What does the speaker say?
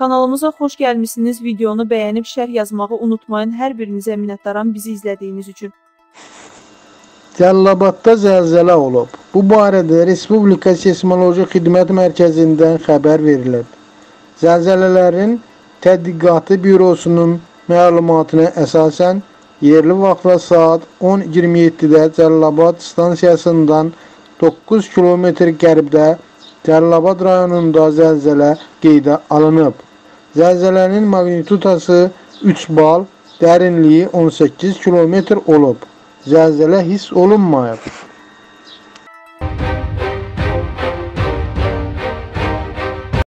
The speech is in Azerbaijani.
Kanalımıza xoş gəlmisiniz. Videonu bəyənib şərh yazmağı unutmayın. Hər birinizə minnətdaram bizi izlədiyiniz üçün. Cəllabadda zəlzələ olub. Bu barədə Respublika Seysmoloji Xidmət Mərkəzindən xəbər verilib. Zəlzələlərin Tədqiqatı Bürosunun məlumatına əsasən yerli vaxtla saat 10:27-də Cəllabad stansiyasından 9 kilometr qərbdə Cəllabad rayonunda zəlzələ qeydə alınıb. Zəlzələnin maqnitudası 3 bal, dərinliyi 18 kilometr olub. Zəlzələ hiss olunmayıb.